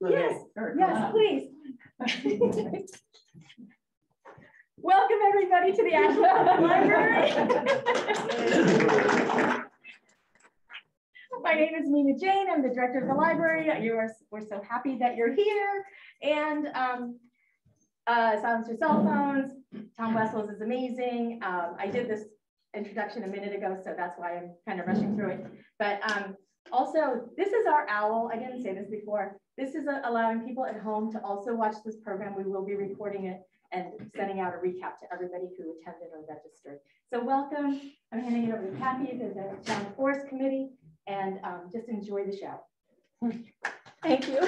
Yes, yes, please. Welcome everybody to the Ashland Library. My name is Nina Jane. I'm the director of the library. You are, we're so happy that you're here. And um, uh, silence your cell phones. Tom Wessels is amazing. Um, I did this introduction a minute ago, so that's why I'm kind of rushing through it. But um, also, this is our OWL. I didn't say this before. This is a, allowing people at home to also watch this program. We will be recording it and sending out a recap to everybody who attended or registered. So welcome. I'm handing it over to Kathy, to the Town Forest Committee, and um, just enjoy the show. Thank you.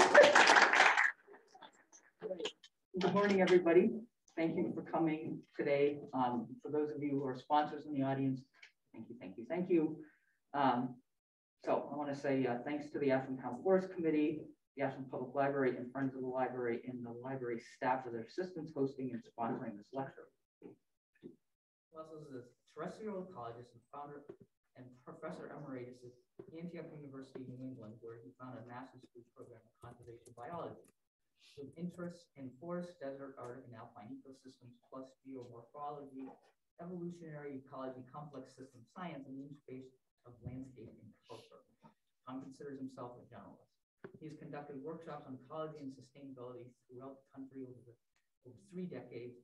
Good morning, everybody. Thank you for coming today. Um, for those of you who are sponsors in the audience, thank you, thank you, thank you. Um, so I want to say uh, thanks to the Ashland Town Forest Committee, the Ashland Public Library, and Friends of the Library, and the library staff for their assistance hosting and sponsoring this lecture. Wessels is a terrestrial ecologist and founder and professor emeritus at Antioch University, New England, where he founded a master's degree program in conservation biology. With interests in forest, desert, arctic, and alpine ecosystems, plus geomorphology, evolutionary ecology, complex system science, and new space of landscape and culture. Tom considers himself a generalist. He has conducted workshops on ecology and sustainability throughout the country over, the, over three decades.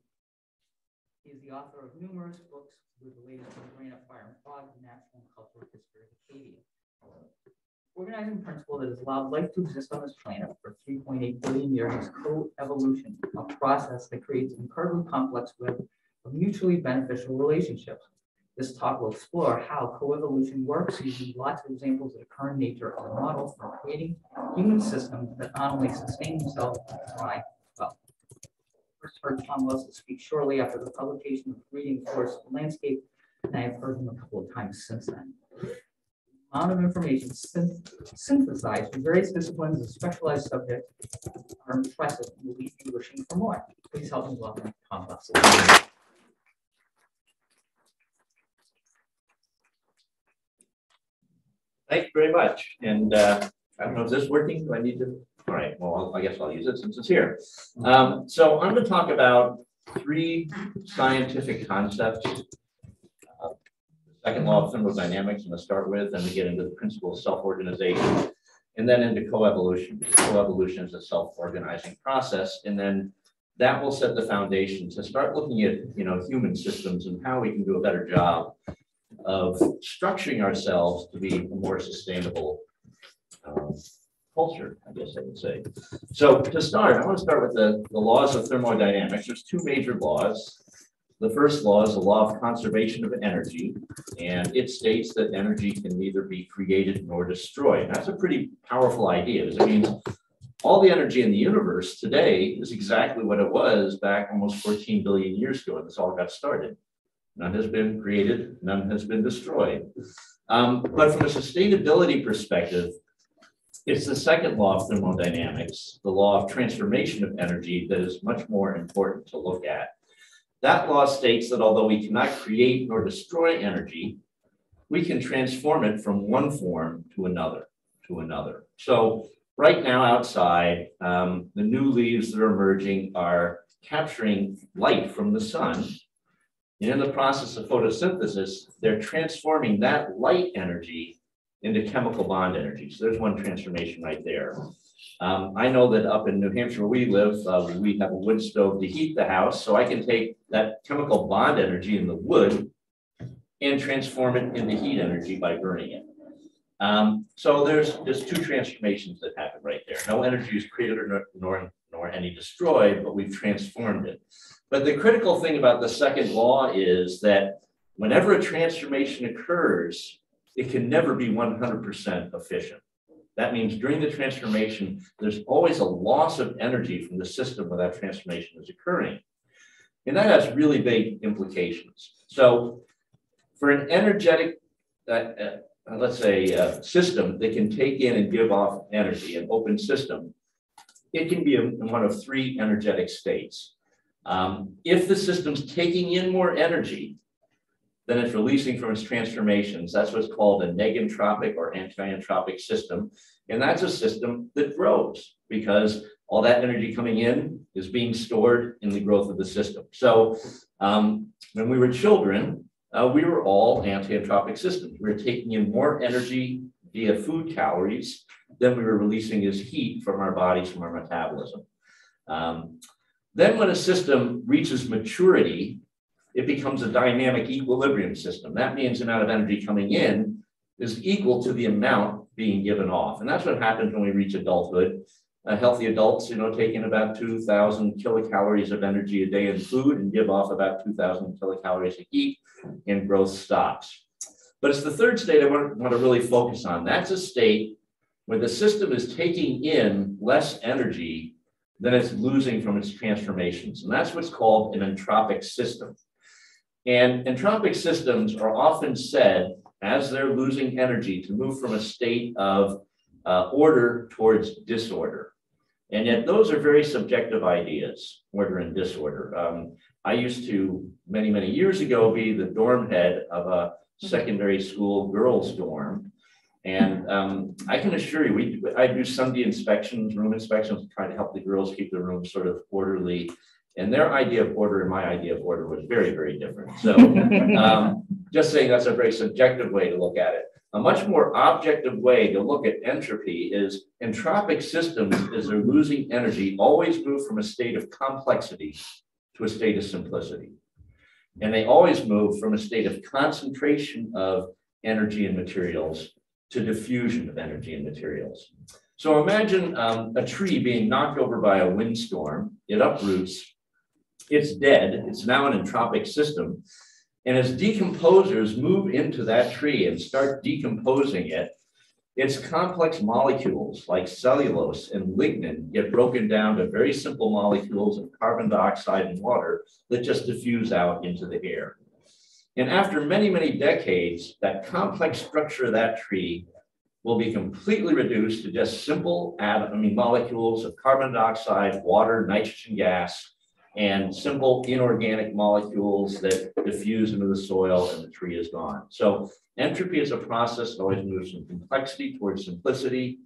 He is the author of numerous books with the latest on Granite Fire and Fog, the natural and cultural history of Acadia. Organizing principle that has allowed life to exist on this planet for 3.8 billion years is co-evolution, a process that creates an incredibly complex web of mutually beneficial relationships. This talk will explore how coevolution works using lots of examples that occur in nature as a model for creating human systems that not only sustain themselves but thrive well. First heard Tom Wessels speak shortly after the publication of Reading Forest Landscape, and I have heard him a couple of times since then. The amount of information synthesized from various disciplines and specialized subjects are impressive and will you wishing for more. Please help me welcome Tom Wessels. Thank you very much. And uh, I don't know, is this working? Do I need to? All right, well, I guess I'll use it since it's here. Um, so I'm going to talk about three scientific concepts. Uh, second law of thermodynamics I'm going to start with, then we get into the principle of self-organization, and then into coevolution. Coevolution is a self-organizing process, and then that will set the foundation to start looking at you know human systems and how we can do a better job of structuring ourselves to be a more sustainable um, culture, I guess I would say. So to start, I want to start with the, the laws of thermodynamics. There's two major laws. The first law is the law of conservation of energy, and it states that energy can neither be created nor destroyed. That's a pretty powerful idea because it means all the energy in the universe today is exactly what it was back almost 14 billion years ago when this all got started. None has been created, none has been destroyed. Um, but from a sustainability perspective, it's the second law of thermodynamics, the law of transformation of energy, that is much more important to look at. That law states that although we cannot create nor destroy energy, we can transform it from one form to another, to another. So right now outside, um, the new leaves that are emerging are capturing light from the sun and in the process of photosynthesis, they're transforming that light energy into chemical bond energy. So there's one transformation right there. Um, I know that up in New Hampshire where we live, uh, we have a wood stove to heat the house. So I can take that chemical bond energy in the wood and transform it into heat energy by burning it. Um, so there's there's two transformations that happen right there. No energy is created nor, nor, nor any destroyed, but we've transformed it. But the critical thing about the second law is that whenever a transformation occurs, it can never be 100% efficient. That means during the transformation, there's always a loss of energy from the system where that transformation is occurring. And that has really big implications. So for an energetic, uh, uh, let's say, uh, system that can take in and give off energy, an open system, it can be in one of three energetic states. Um, if the system's taking in more energy than it's releasing from its transformations, that's what's called a negentropic or anti-entropic system. And that's a system that grows because all that energy coming in is being stored in the growth of the system. So um, when we were children, uh, we were all anti-entropic systems. We were taking in more energy via food calories than we were releasing as heat from our bodies, from our metabolism. Um, then when a system reaches maturity, it becomes a dynamic equilibrium system. That means the amount of energy coming in is equal to the amount being given off. And that's what happens when we reach adulthood. Uh, healthy adults, you know, taking about 2,000 kilocalories of energy a day in food and give off about 2,000 kilocalories of heat and growth stops. But it's the third state I want, want to really focus on. That's a state where the system is taking in less energy than it's losing from its transformations. And that's what's called an entropic system. And entropic systems are often said as they're losing energy to move from a state of uh, order towards disorder. And yet those are very subjective ideas, order and disorder. Um, I used to, many, many years ago, be the dorm head of a secondary school girls dorm. And um, I can assure you, we, I do Sunday inspections, room inspections, to try to help the girls keep the room sort of orderly. And their idea of order and my idea of order was very, very different. So um, just saying that's a very subjective way to look at it. A much more objective way to look at entropy is entropic systems, as they're losing energy, always move from a state of complexity to a state of simplicity. And they always move from a state of concentration of energy and materials to diffusion of energy and materials. So imagine um, a tree being knocked over by a windstorm, it uproots, it's dead, it's now an entropic system. And as decomposers move into that tree and start decomposing it, its complex molecules like cellulose and lignin get broken down to very simple molecules of carbon dioxide and water that just diffuse out into the air. And after many, many decades, that complex structure of that tree will be completely reduced to just simple atom, I mean, molecules of carbon dioxide, water, nitrogen gas, and simple inorganic molecules that diffuse into the soil and the tree is gone. So entropy is a process that always moves from complexity towards simplicity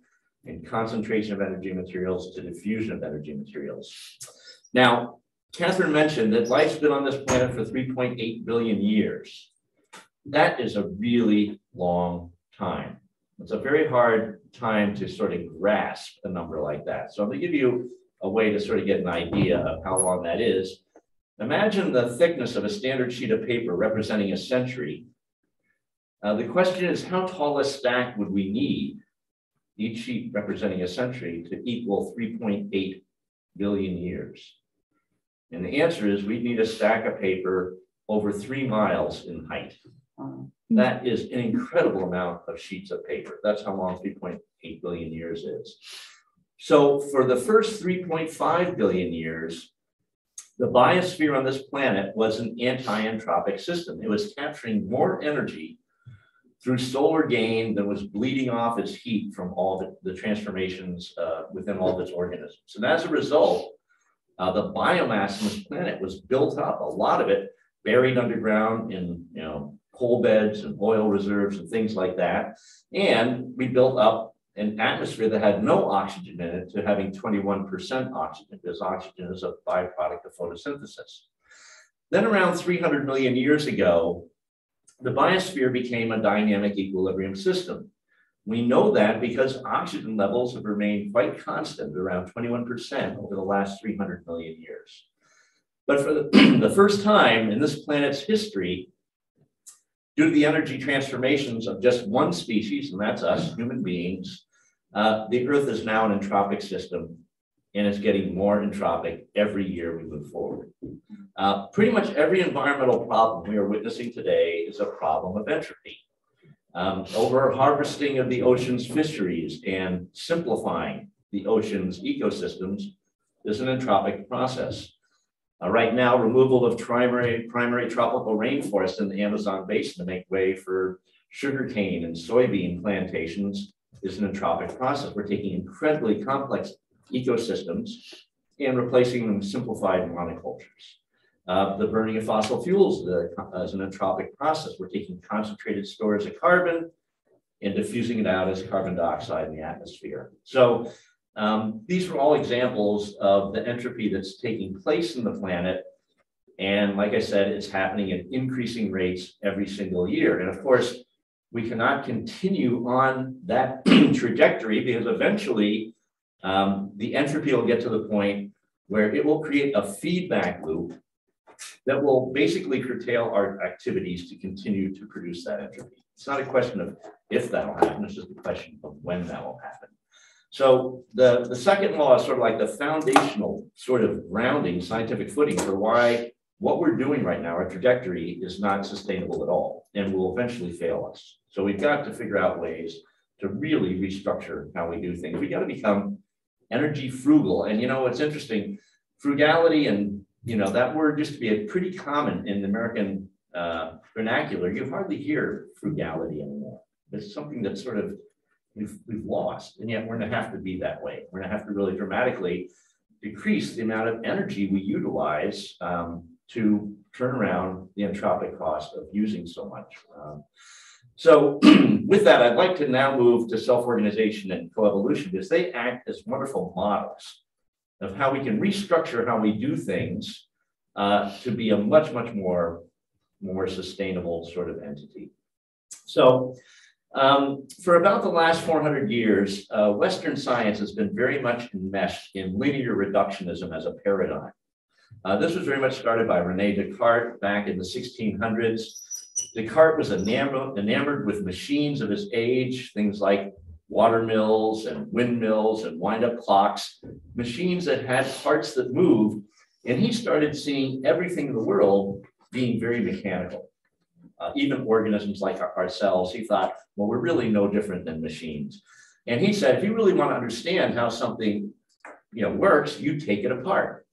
and concentration of energy materials to diffusion of energy materials. Now, Catherine mentioned that life's been on this planet for 3.8 billion years. That is a really long time. It's a very hard time to sort of grasp a number like that. So I'm going to give you a way to sort of get an idea of how long that is. Imagine the thickness of a standard sheet of paper representing a century. Uh, the question is, how tall a stack would we need, each sheet representing a century, to equal 3.8 billion years? And the answer is we'd need a stack of paper over three miles in height. That is an incredible amount of sheets of paper. That's how long 3.8 billion years is. So for the first 3.5 billion years, the biosphere on this planet was an anti-entropic system. It was capturing more energy through solar gain than was bleeding off its heat from all the, the transformations uh, within all of its organisms. And as a result, uh, the biomass on this planet was built up, a lot of it buried underground in you know coal beds and oil reserves and things like that. And we built up an atmosphere that had no oxygen in it to having 21% oxygen, because oxygen is a byproduct of photosynthesis. Then around 300 million years ago, the biosphere became a dynamic equilibrium system. We know that because oxygen levels have remained quite constant, around 21% over the last 300 million years. But for the, the first time in this planet's history, due to the energy transformations of just one species, and that's us, human beings, uh, the Earth is now an entropic system and it's getting more entropic every year we move forward. Uh, pretty much every environmental problem we are witnessing today is a problem of entropy. Um, over harvesting of the ocean's fisheries and simplifying the ocean's ecosystems is an entropic process. Uh, right now, removal of primary, primary tropical rainforest in the Amazon basin to make way for sugarcane and soybean plantations is an entropic process. We're taking incredibly complex ecosystems and replacing them with simplified monocultures. Uh, the burning of fossil fuels is an entropic process. We're taking concentrated stores of carbon and diffusing it out as carbon dioxide in the atmosphere. So um, these are all examples of the entropy that's taking place in the planet. And like I said, it's happening at increasing rates every single year. And of course, we cannot continue on that trajectory because eventually um, the entropy will get to the point where it will create a feedback loop that will basically curtail our activities to continue to produce that entropy. It's not a question of if that'll happen, it's just a question of when that will happen. So the, the second law is sort of like the foundational sort of grounding scientific footing for why what we're doing right now, our trajectory is not sustainable at all and will eventually fail us. So we've got to figure out ways to really restructure how we do things. We got to become energy frugal. And you know, it's interesting, frugality and you know, that word used to be a pretty common in the American uh, vernacular. You hardly hear frugality anymore. It's something that sort of we've, we've lost. And yet we're going to have to be that way. We're going to have to really dramatically decrease the amount of energy we utilize um, to turn around the entropic cost of using so much. Um, so with that, I'd like to now move to self-organization and coevolution because they act as wonderful models of how we can restructure how we do things uh, to be a much, much more, more sustainable sort of entity. So um, for about the last 400 years, uh, Western science has been very much enmeshed in linear reductionism as a paradigm. Uh, this was very much started by Rene Descartes back in the 1600s. Descartes was enamored, enamored with machines of his age, things like water mills and windmills and wind-up clocks, machines that had parts that moved. And he started seeing everything in the world being very mechanical. Uh, even organisms like our, ourselves, he thought, well, we're really no different than machines. And he said, if you really want to understand how something you know, works, you take it apart.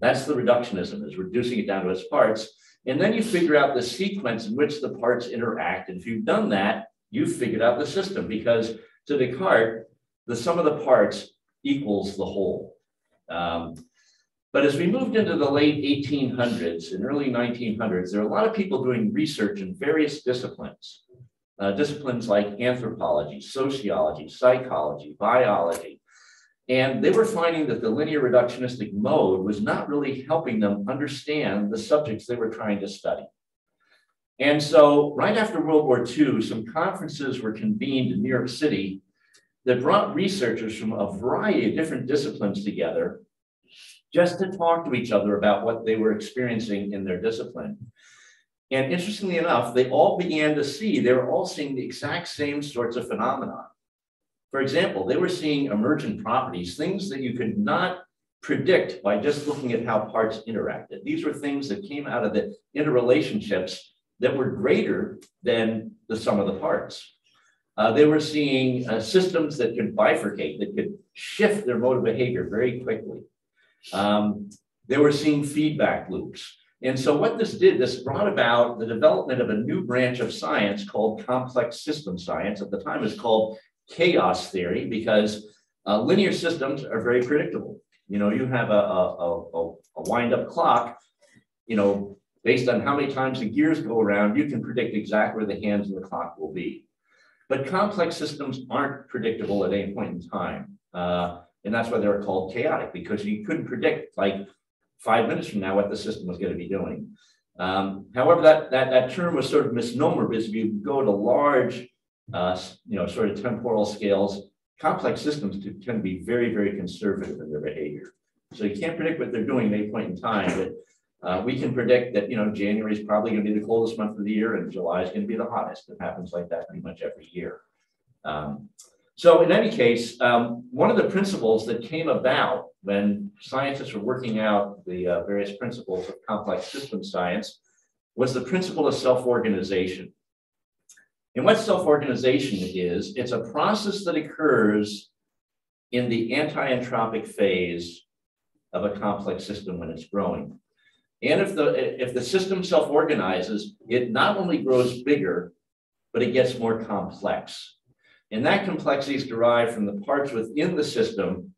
That's the reductionism, is reducing it down to its parts. And then you figure out the sequence in which the parts interact. And if you've done that, you've figured out the system because to Descartes, the sum of the parts equals the whole. Um, but as we moved into the late 1800s and early 1900s, there were a lot of people doing research in various disciplines, uh, disciplines like anthropology, sociology, psychology, biology. And they were finding that the linear reductionistic mode was not really helping them understand the subjects they were trying to study. And so right after World War II, some conferences were convened in New York City that brought researchers from a variety of different disciplines together just to talk to each other about what they were experiencing in their discipline. And interestingly enough, they all began to see, they were all seeing the exact same sorts of phenomena. For example, they were seeing emergent properties, things that you could not predict by just looking at how parts interacted. These were things that came out of the interrelationships that were greater than the sum of the parts. Uh, they were seeing uh, systems that could bifurcate, that could shift their mode of behavior very quickly. Um, they were seeing feedback loops. And so what this did, this brought about the development of a new branch of science called complex system science. At the time, it's called chaos theory because uh, linear systems are very predictable. You know, you have a, a, a, a wind-up clock, you know, based on how many times the gears go around, you can predict exactly where the hands of the clock will be. But complex systems aren't predictable at any point in time. Uh, and that's why they're called chaotic because you couldn't predict like five minutes from now what the system was going to be doing. Um, however, that, that, that term was sort of misnomer because if you go to large, uh, you know, sort of temporal scales, complex systems tend to be very, very conservative in their behavior. So you can't predict what they're doing at any point in time, but uh, we can predict that, you know, January is probably going to be the coldest month of the year and July is going to be the hottest. It happens like that pretty much every year. Um, so in any case, um, one of the principles that came about when scientists were working out the uh, various principles of complex system science was the principle of self-organization. And what self-organization is, it's a process that occurs in the anti-entropic phase of a complex system when it's growing. And if the, if the system self-organizes, it not only grows bigger, but it gets more complex. And that complexity is derived from the parts within the system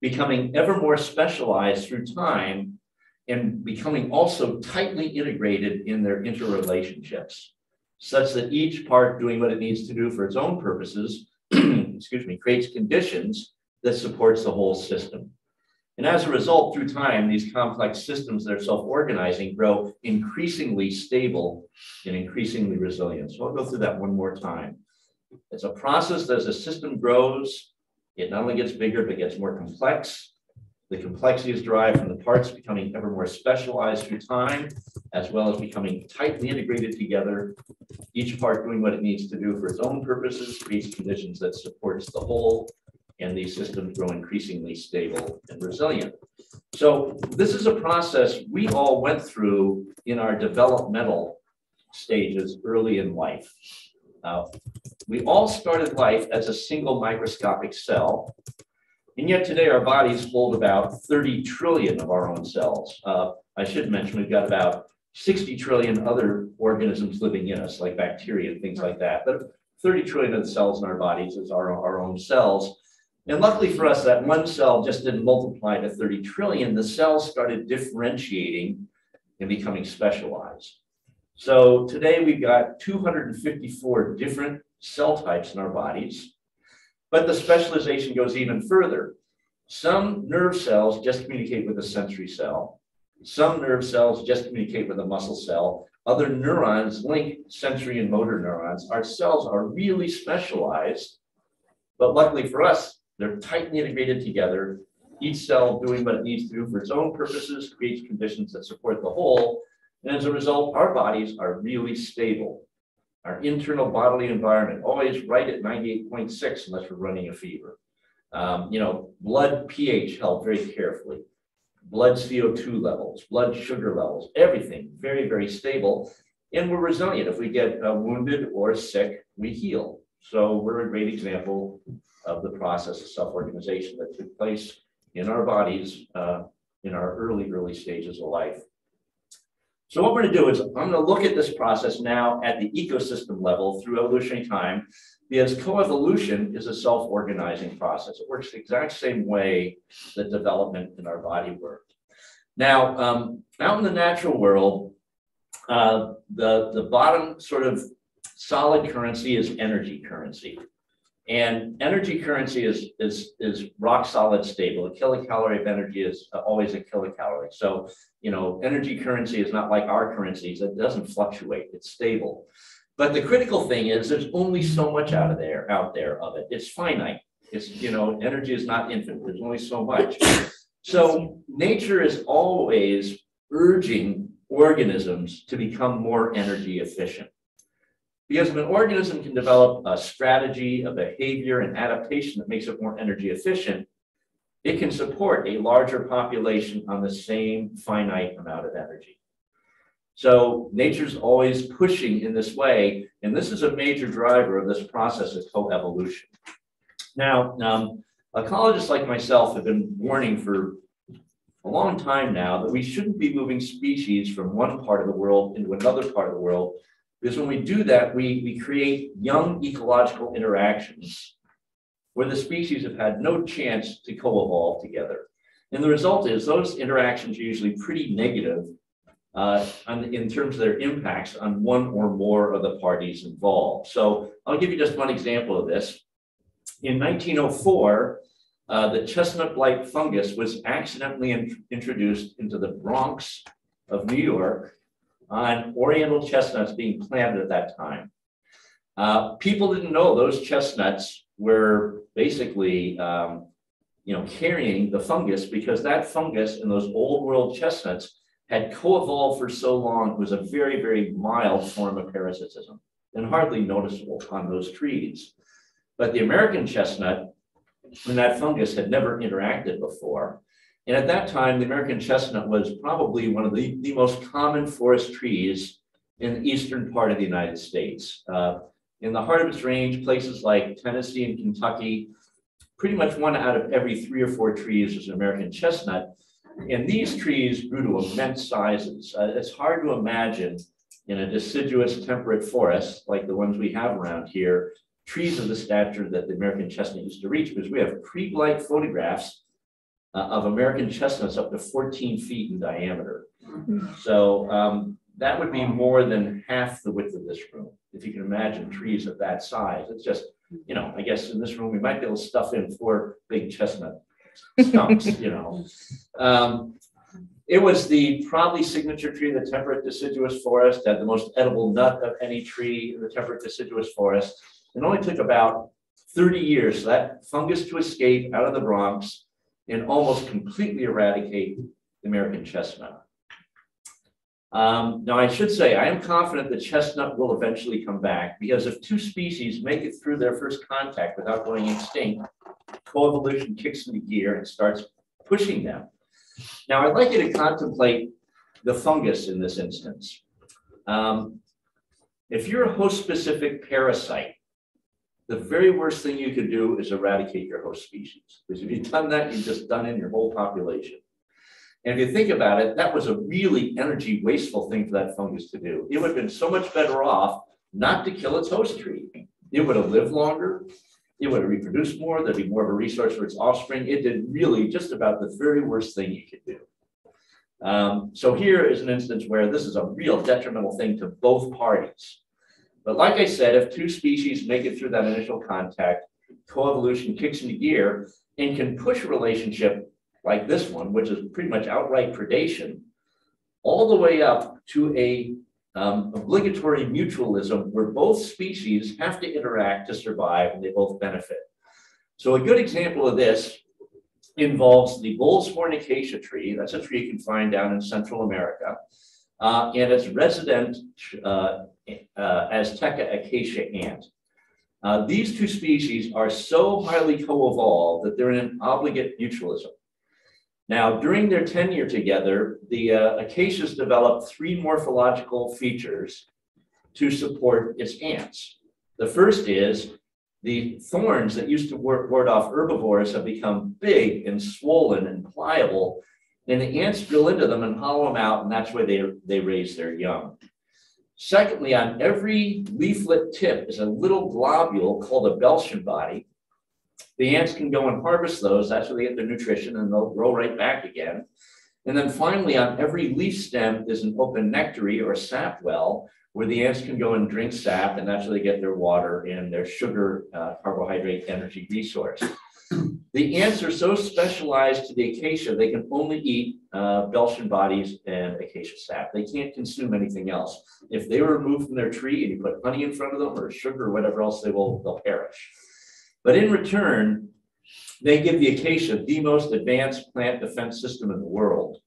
becoming ever more specialized through time and becoming also tightly integrated in their interrelationships. such that each part doing what it needs to do for its own purposes, excuse me, creates conditions that supports the whole system. And as a result, through time, these complex systems that are self-organizing grow increasingly stable and increasingly resilient. So I'll go through that one more time. It's a process that as a system grows, it not only gets bigger, but gets more complex. The complexity is derived from the parts becoming ever more specialized through time, as well as becoming tightly integrated together. Each part doing what it needs to do for its own purposes, creates conditions that supports the whole, and these systems grow increasingly stable and resilient. So this is a process we all went through in our developmental stages early in life. Uh, we all started life as a single microscopic cell, and yet today our bodies hold about 30 trillion of our own cells. Uh, I should mention we've got about 60 trillion other organisms living in us, like bacteria and things like that. But 30 trillion of the cells in our bodies is our, our own cells. And luckily for us, that one cell just didn't multiply to 30 trillion. The cells started differentiating and becoming specialized. So today we've got 254 different cell types in our bodies, but the specialization goes even further. Some nerve cells just communicate with a sensory cell. Some nerve cells just communicate with a muscle cell. Other neurons link sensory and motor neurons. Our cells are really specialized, but luckily for us, they're tightly integrated together. Each cell doing what it needs to do for its own purposes creates conditions that support the whole. And as a result, our bodies are really stable. Our internal bodily environment always right at 98.6 unless we're running a fever. Um, you know, blood pH held very carefully blood CO2 levels, blood sugar levels, everything very, very stable. And we're resilient. If we get uh, wounded or sick, we heal. So we're a great example of the process of self-organization that took place in our bodies uh, in our early, early stages of life. So what we're going to do is I'm going to look at this process now at the ecosystem level through evolutionary time because coevolution is a self-organizing process. It works the exact same way that development in our body worked. Now, um, out in the natural world, uh, the, the bottom sort of solid currency is energy currency. And energy currency is, is, is rock solid stable. A kilocalorie of energy is always a kilocalorie. So, you know, energy currency is not like our currencies. It doesn't fluctuate. It's stable. But the critical thing is there's only so much out of there, out there of it. It's finite. It's, you know, energy is not infinite. There's only so much. So nature is always urging organisms to become more energy efficient. Because if an organism can develop a strategy, a behavior, and adaptation that makes it more energy efficient, it can support a larger population on the same finite amount of energy. So nature's always pushing in this way, and this is a major driver of this process of coevolution. Now, um, ecologists like myself have been warning for a long time now that we shouldn't be moving species from one part of the world into another part of the world, because when we do that, we, we create young ecological interactions where the species have had no chance to co-evolve together. And the result is those interactions are usually pretty negative uh, on, in terms of their impacts on one or more of the parties involved. So I'll give you just one example of this. In 1904, uh, the chestnut blight fungus was accidentally in, introduced into the Bronx of New York on oriental chestnuts being planted at that time. Uh, people didn't know those chestnuts were basically um, you know, carrying the fungus because that fungus in those old world chestnuts had co-evolved for so long, it was a very, very mild form of parasitism and hardly noticeable on those trees. But the American chestnut, when that fungus had never interacted before, and at that time, the American chestnut was probably one of the, the most common forest trees in the eastern part of the United States. Uh, in the heart of its range, places like Tennessee and Kentucky, pretty much one out of every three or four trees is an American chestnut. And these trees grew to immense sizes. Uh, it's hard to imagine in a deciduous temperate forest like the ones we have around here, trees of the stature that the American chestnut used to reach, because we have pre-blight photographs uh, of American chestnuts up to 14 feet in diameter. So um, that would be more than half the width of this room. If you can imagine trees of that size, it's just, you know, I guess in this room, we might be able to stuff in four big chestnut stumps, you know. Um, it was the probably signature tree of the temperate deciduous forest, had the most edible nut of any tree in the temperate deciduous forest. It only took about 30 years for that fungus to escape out of the Bronx and almost completely eradicate the American chestnut. Um, now, I should say, I am confident the chestnut will eventually come back because if two species make it through their first contact without going extinct, coevolution kicks into gear and starts pushing them. Now, I'd like you to contemplate the fungus in this instance. Um, if you're a host-specific parasite, the very worst thing you can do is eradicate your host species. Because if you've done that, you've just done in your whole population. And if you think about it, that was a really energy wasteful thing for that fungus to do. It would have been so much better off not to kill its host tree. It would have lived longer. It would have reproduced more. There'd be more of a resource for its offspring. It did really just about the very worst thing you could do. Um, so here is an instance where this is a real detrimental thing to both parties. But like I said, if two species make it through that initial contact, coevolution kicks into gear and can push a relationship like this one, which is pretty much outright predation, all the way up to a um, obligatory mutualism where both species have to interact to survive and they both benefit. So a good example of this involves the bull's horn acacia tree. That's a tree you can find down in Central America. Uh, and its resident uh, uh, Azteca acacia ant. Uh, these two species are so highly co-evolved that they're in an obligate mutualism. Now, during their tenure together, the uh, acacias developed three morphological features to support its ants. The first is the thorns that used to ward off herbivores have become big and swollen and pliable, and the ants drill into them and hollow them out, and that's where they, they raise their young. Secondly, on every leaflet tip is a little globule called a Beltian body, the ants can go and harvest those. That's where they get their nutrition and they'll grow right back again. And then finally, on every leaf stem is an open nectary or sap well where the ants can go and drink sap, and that's where they get their water and their sugar, uh, carbohydrate, energy resource. The ants are so specialized to the acacia, they can only eat uh, Beltian bodies and acacia sap. They can't consume anything else. If they were removed from their tree and you put honey in front of them or sugar or whatever else, they will they'll perish. But in return, they give the acacia the most advanced plant defense system in the world.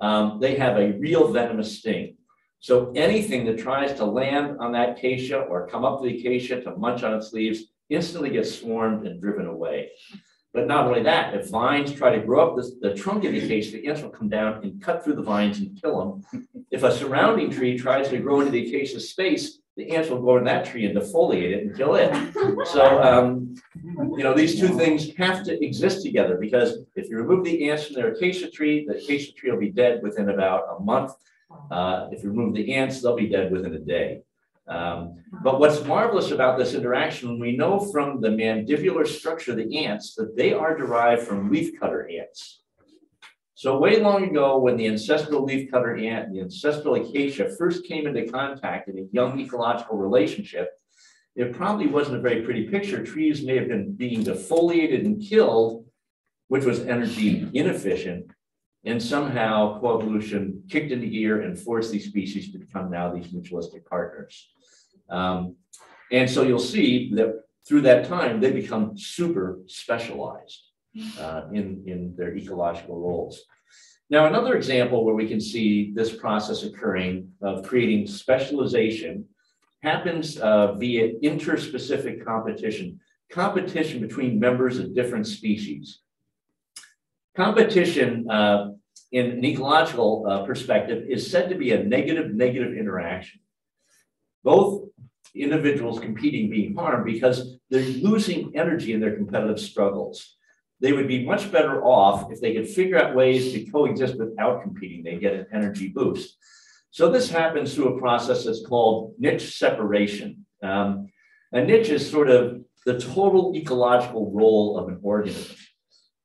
Um, they have a real venomous sting. So anything that tries to land on that acacia or come up to the acacia to munch on its leaves instantly gets swarmed and driven away. But not only that, if vines try to grow up this, the trunk of the acacia, the ants will come down and cut through the vines and kill them. If a surrounding tree tries to grow into the acacia space, the ants will go in that tree and defoliate it and kill it. So, um, you know, these two things have to exist together because if you remove the ants from their acacia tree, the acacia tree will be dead within about a month. Uh, if you remove the ants, they'll be dead within a day. Um, but what's marvelous about this interaction, we know from the mandibular structure of the ants that they are derived from leafcutter ants. So way long ago, when the ancestral leafcutter ant and the ancestral acacia first came into contact in a young ecological relationship, it probably wasn't a very pretty picture. Trees may have been being defoliated and killed, which was energy inefficient, and somehow coevolution kicked into gear and forced these species to become now these mutualistic partners. Um, and so you'll see that through that time, they become super specialized uh, in, in their ecological roles. Now, another example where we can see this process occurring of creating specialization happens uh, via interspecific competition, competition between members of different species. Competition uh, in an ecological uh, perspective is said to be a negative-negative interaction. Both individuals competing being harmed because they're losing energy in their competitive struggles they would be much better off if they could figure out ways to coexist without competing. They get an energy boost. So this happens through a process that's called niche separation. Um, a niche is sort of the total ecological role of an organism.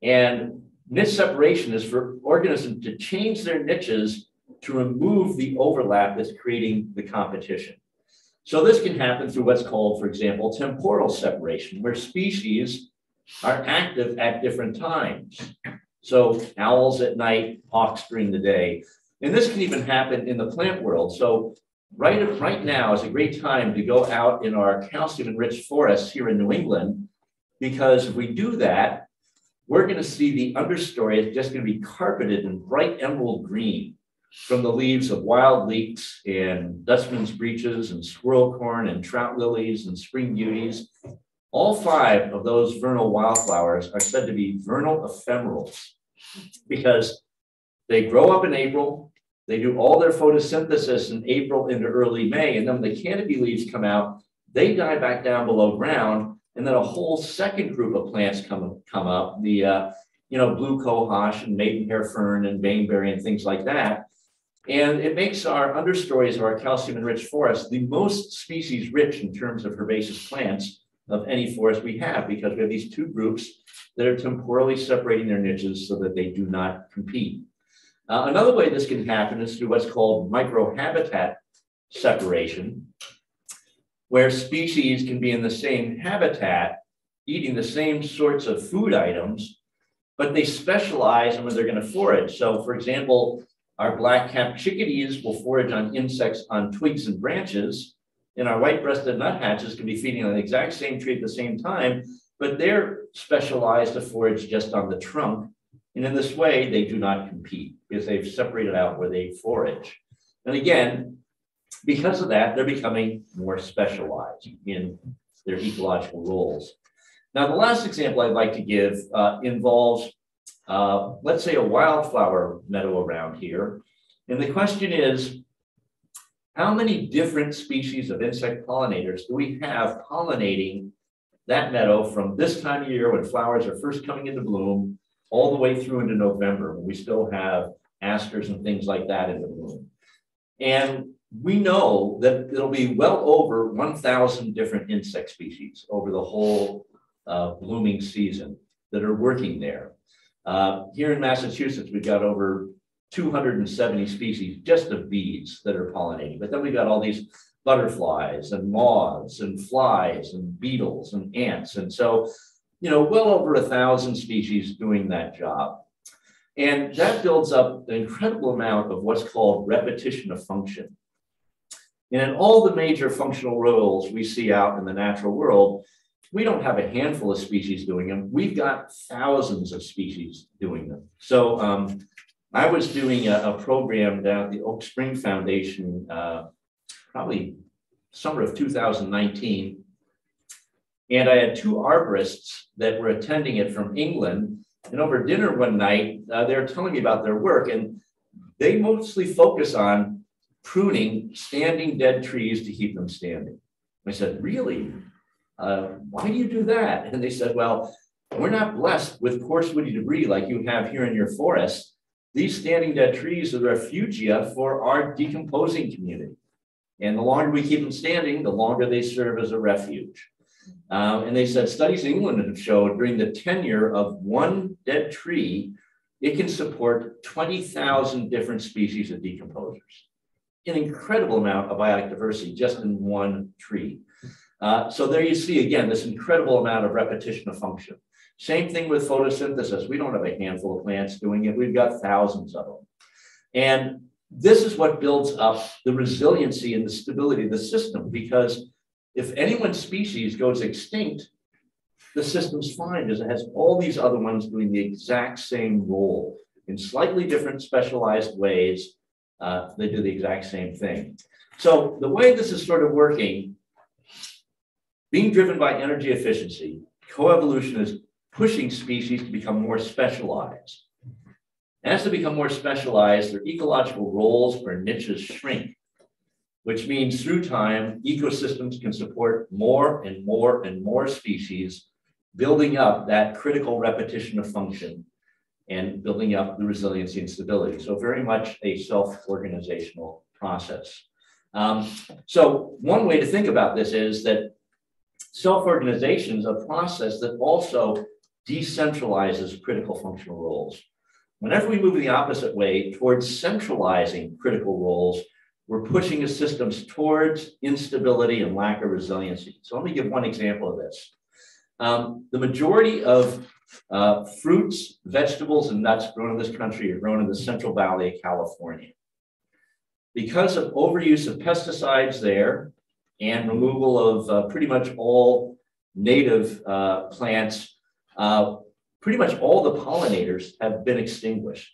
And niche separation is for organisms to change their niches to remove the overlap that's creating the competition. So this can happen through what's called, for example, temporal separation, where species are active at different times. So owls at night, hawks during the day. And this can even happen in the plant world. So right, right now is a great time to go out in our calcium enriched forests here in New England, because if we do that, we're going to see the understory is just going to be carpeted in bright emerald green from the leaves of wild leeks and Dutchman's breeches and squirrel corn and trout lilies and spring beauties. All five of those vernal wildflowers are said to be vernal ephemerals because they grow up in April, they do all their photosynthesis in April into early May, and then when the canopy leaves come out, they die back down below ground, and then a whole second group of plants come, come up, the uh, you know, blue cohosh and maidenhair fern and baneberry and things like that. And it makes our understories of our calcium enriched forest the most species rich in terms of herbaceous plants of any forest we have, because we have these two groups that are temporally separating their niches so that they do not compete. Uh, another way this can happen is through what's called microhabitat separation, where species can be in the same habitat, eating the same sorts of food items, but they specialize in when they're going to forage. So, for example, our black-capped chickadees will forage on insects on twigs and branches, and our white-breasted nuthatches can be feeding on the exact same tree at the same time, but they're specialized to forage just on the trunk. And in this way, they do not compete because they've separated out where they forage. And again, because of that, they're becoming more specialized in their ecological roles. Now, the last example I'd like to give uh, involves, uh, let's say, a wildflower meadow around here. And the question is, how many different species of insect pollinators do we have pollinating that meadow from this time of year when flowers are first coming into bloom all the way through into November when we still have asters and things like that in the bloom. And we know that it'll be well over 1,000 different insect species over the whole uh, blooming season that are working there. Uh, here in Massachusetts, we've got over 270 species just of bees that are pollinating. But then we've got all these butterflies and moths and flies and beetles and ants. And so, you know, well over a thousand species doing that job. And that builds up an incredible amount of what's called repetition of function. And in all the major functional roles we see out in the natural world, we don't have a handful of species doing them. We've got thousands of species doing them. So um, I was doing a, a, program down at the Oak Spring Foundation uh, probably summer of 2019. And I had two arborists that were attending it from England. And over dinner one night, uh, they were telling me about their work, and they mostly focus on pruning standing dead trees to keep them standing. I said, Really? Uh, why do you do that? And they said, Well, we're not blessed with coarse woody debris like you have here in your forest. These standing dead trees are refugia for our decomposing community. And the longer we keep them standing, the longer they serve as a refuge. Um, and they said studies in England have showed during the tenure of one dead tree, it can support 20,000 different species of decomposers. An incredible amount of biotic diversity just in one tree. Uh, so there you see again this incredible amount of repetition of function. Same thing with photosynthesis. We don't have a handful of plants doing it. We've got thousands of them. And this is what builds up the resiliency and the stability of the system because if any one species goes extinct, the system's fine because it has all these other ones doing the exact same role in slightly different specialized ways. Uh, they do the exact same thing. So the way this is sort of working, being driven by energy efficiency, coevolution is pushing species to become more specialized. As they become more specialized, their ecological roles or niches shrink, which means through time, ecosystems can support more and more and more species, building up that critical repetition of function and building up the resiliency and stability. So very much a self-organizational process. Um, so one way to think about this is that self-organization is a process that also decentralizes critical functional roles. whenever we move the opposite way towards centralizing critical roles, we're pushing the systems towards instability and lack of resiliency. So let me give one example of this. Um, the majority of uh, fruits, vegetables, and nuts grown in this country are grown in the Central Valley of California. Because of overuse of pesticides there and removal of uh, pretty much all native uh, plants, uh, pretty much all the pollinators have been extinguished.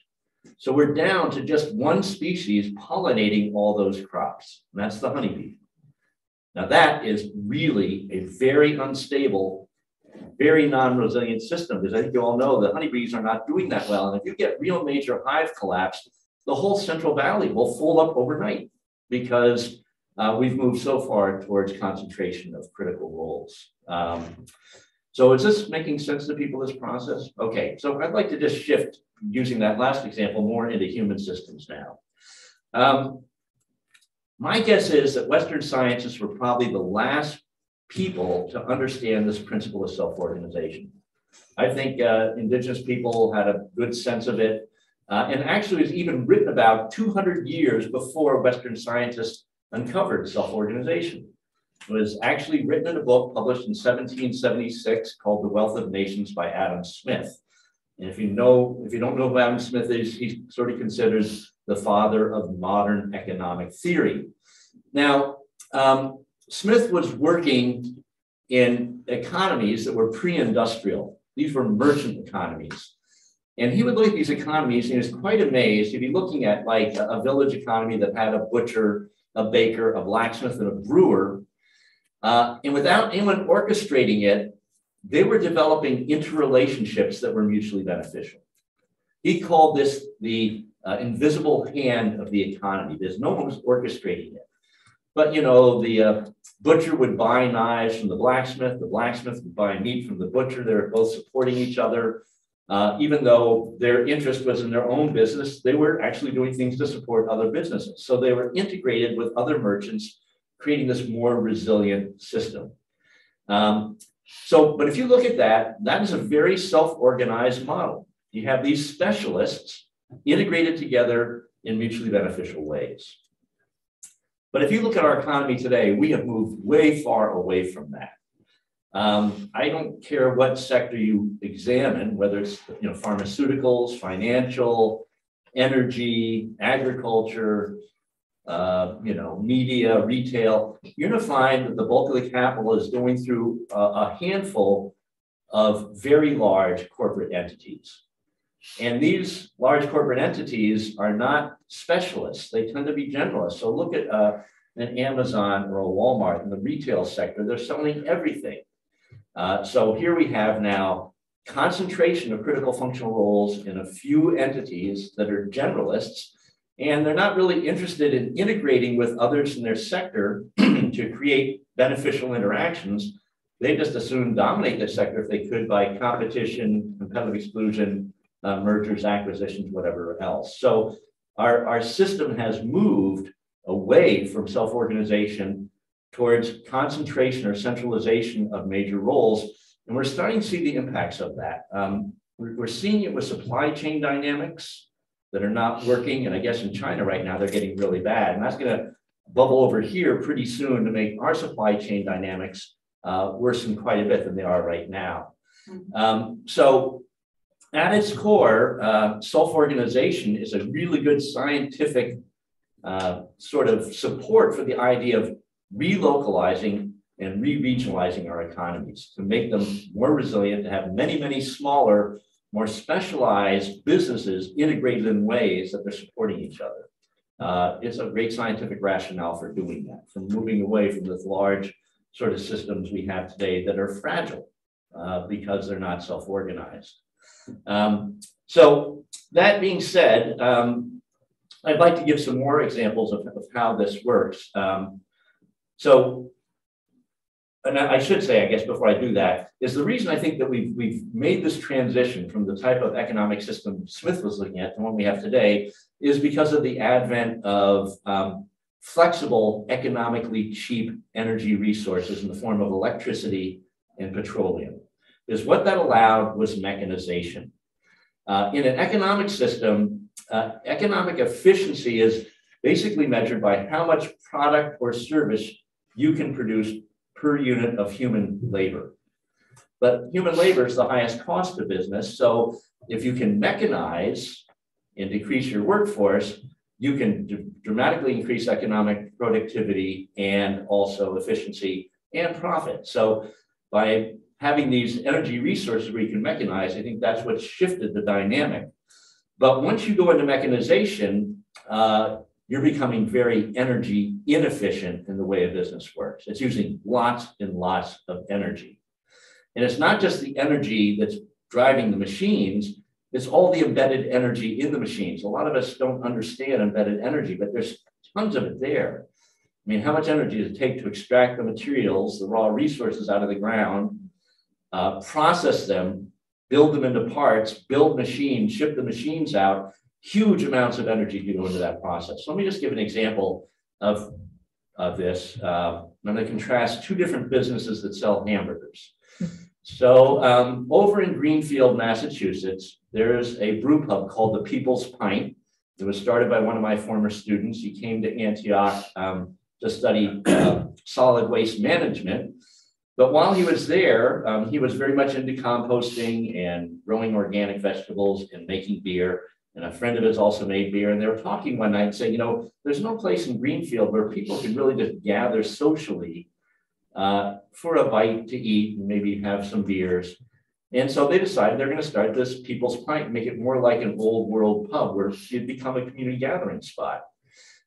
So we're down to just one species pollinating all those crops, and that's the honeybee. Now that is really a very unstable, very non-resilient system, because I think you all know that honeybees are not doing that well. And if you get real major hive collapse, the whole Central Valley will fold up overnight because uh, we've moved so far towards concentration of critical roles. Um, so is this making sense to people, this process? Okay, so I'd like to just shift using that last example more into human systems now. Um, my guess is that Western scientists were probably the last people to understand this principle of self-organization. I think uh, indigenous people had a good sense of it. Uh, and actually was even written about 200 years before Western scientists uncovered self-organization. It was actually written in a book published in 1776 called The Wealth of Nations by Adam Smith. And if you know, if you don't know who Adam Smith is, he's sort of considers the father of modern economic theory. Now, um, Smith was working in economies that were pre-industrial. These were merchant economies. And he would look at these economies and he was quite amazed. He'd be looking at like a, a village economy that had a butcher, a baker, a blacksmith, and a brewer. Uh, and without anyone orchestrating it, they were developing interrelationships that were mutually beneficial. He called this the uh, invisible hand of the economy. There's no one was orchestrating it. But you know, the uh, butcher would buy knives from the blacksmith, the blacksmith would buy meat from the butcher. They're both supporting each other. Uh, even though their interest was in their own business, they were actually doing things to support other businesses. So they were integrated with other merchants, creating this more resilient system. Um, so, but if you look at that, that is a very self-organized model. You have these specialists integrated together in mutually beneficial ways. But if you look at our economy today, we have moved way far away from that. Um, I don't care what sector you examine, whether it's you know pharmaceuticals, financial, energy, agriculture, uh, you know, media, retail. You're going to find that the bulk of the capital is going through a, a handful of very large corporate entities. And these large corporate entities are not specialists. They tend to be generalists. So look at uh, an Amazon or a Walmart in the retail sector. They're selling everything. Uh, so here we have now concentration of critical functional roles in a few entities that are generalists, and they're not really interested in integrating with others in their sector to create beneficial interactions. They just assume dominate the sector if they could by competition, competitive exclusion, uh, mergers, acquisitions, whatever else. So our, our system has moved away from self-organization towards concentration or centralization of major roles. And we're starting to see the impacts of that. Um, we're, we're seeing it with supply chain dynamics that are not working. And I guess in China right now, they're getting really bad. And that's going to bubble over here pretty soon to make our supply chain dynamics uh, worsen quite a bit than they are right now. Mm-hmm. Um, so at its core, uh, self-organization is a really good scientific uh, sort of support for the idea of relocalizing and re-regionalizing our economies to make them more resilient, to have many, many smaller, more specialized businesses integrated in ways that they're supporting each other. Uh, it's a great scientific rationale for doing that, from moving away from this large sort of systems we have today that are fragile uh, because they're not self-organized. Um, so that being said, um, I'd like to give some more examples of, of how this works. Um, so, and I should say, I guess, before I do that, is the reason I think that we've, we've made this transition from the type of economic system Smith was looking at to one we have today is because of the advent of um, flexible, economically cheap energy resources in the form of electricity and petroleum. Is what that allowed was mechanization. Uh, in an economic system, uh, economic efficiency is basically measured by how much product or service you can produce per unit of human labor. But human labor is the highest cost of business. So if you can mechanize and decrease your workforce, you can dramatically increase economic productivity and also efficiency and profit. So by having these energy resources where you can mechanize, I think that's what shifted the dynamic. But once you go into mechanization, uh, you're becoming very energy inefficient in the way a business works. It's using lots and lots of energy. And it's not just the energy that's driving the machines, it's all the embedded energy in the machines. A lot of us don't understand embedded energy, but there's tons of it there. I mean, how much energy does it take to extract the materials, the raw resources out of the ground, uh, process them, build them into parts, build machines, ship the machines out, huge amounts of energy to go into that process. So let me just give an example of, of this. Uh, I'm going to contrast two different businesses that sell hamburgers. So um, over in Greenfield, Massachusetts, there's a brew pub called the People's Pint. It was started by one of my former students. He came to Antioch um, to study uh, solid waste management. But while he was there, um, he was very much into composting and growing organic vegetables and making beer. And a friend of his also made beer. And they were talking one night saying, you know, there's no place in Greenfield where people can really just gather socially uh, for a bite to eat and maybe have some beers. And so they decided they're going to start this People's Pint, make it more like an old world pub where it'd become a community gathering spot.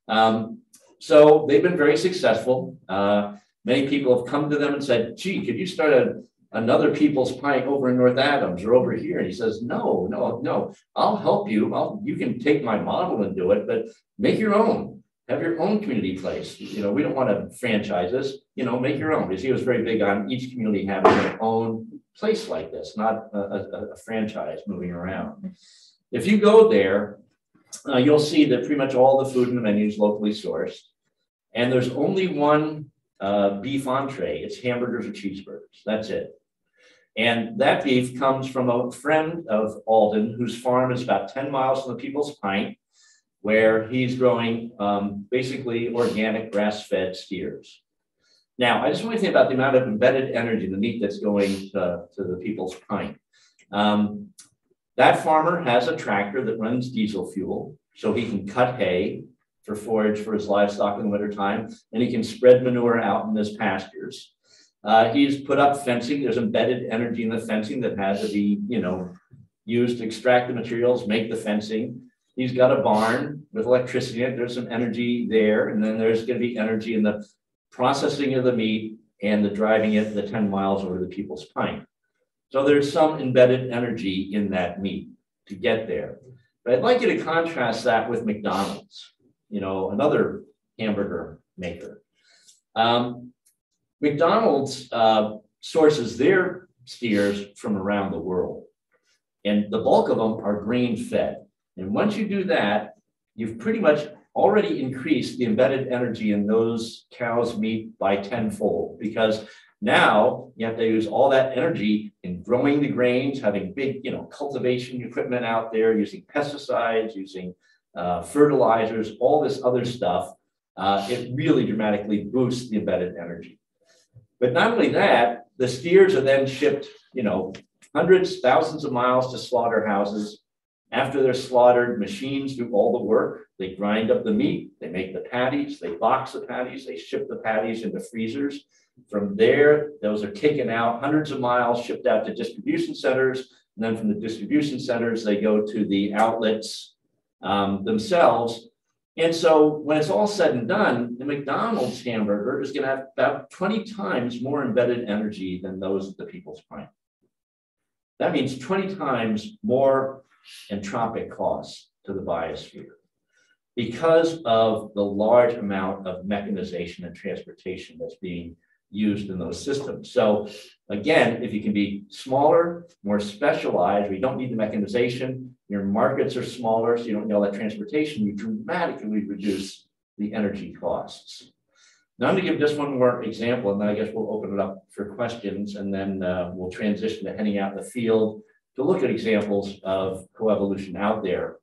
Um, so they've been very successful. Uh, Many people have come to them and said, gee, could you start a, another People's Pint over in North Adams or over here? And he says, no, no, no, I'll help you. I'll, you can take my model and do it, but make your own. Have your own community place. You know, we don't want to franchise this, you know, make your own. Because he was very big on each community having their own place like this, not a, a, a franchise moving around. If you go there, uh, you'll see that pretty much all the food in the menu is locally sourced. And there's only one uh, beef entree. It's hamburgers or cheeseburgers. That's it. And that beef comes from a friend of Alden, whose farm is about 10 miles from the People's Pint, where he's growing um, basically organic grass fed steers. Now, I just want to think about the amount of embedded energy, in the meat that's going to, to the People's Pint. Um, that farmer has a tractor that runs diesel fuel, so he can cut hay for forage for his livestock in the wintertime, and he can spread manure out in his pastures. Uh, he's put up fencing. There's embedded energy in the fencing that has to be, you know, used to extract the materials, make the fencing. He's got a barn with electricity in it. There's some energy there. And then there's going to be energy in the processing of the meat and the driving it the 10 miles over the People's Pint. So there's some embedded energy in that meat to get there. But I'd like you to contrast that with McDonald's you know, another hamburger maker. Um, McDonald's uh, sources their steers from around the world, and the bulk of them are grain fed. And once you do that, you've pretty much already increased the embedded energy in those cows' meat by tenfold because now you have to use all that energy in growing the grains, having big, you know, cultivation equipment out there, using pesticides, using uh, fertilizers, all this other stuff, uh, it really dramatically boosts the embedded energy. But not only that, the steers are then shipped, you know, hundreds, thousands of miles to slaughterhouses. After they're slaughtered, machines do all the work. They grind up the meat, they make the patties, they box the patties, they ship the patties into freezers. From there, those are taken out hundreds of miles, shipped out to distribution centers. And then from the distribution centers, they go to the outlets um, themselves. And so when it's all said and done, the McDonald's hamburger is going to have about 20 times more embedded energy than those at the People's Pint. That means 20 times more entropic costs to the biosphere because of the large amount of mechanization and transportation that's being used in those systems. So again, if you can be smaller, more specialized, we don't need the mechanization, your markets are smaller, so you don't need all that transportation, you dramatically reduce the energy costs. Now I'm going to give just one more example, and then I guess we'll open it up for questions, and then uh, we'll transition to heading out in the field to look at examples of coevolution out there.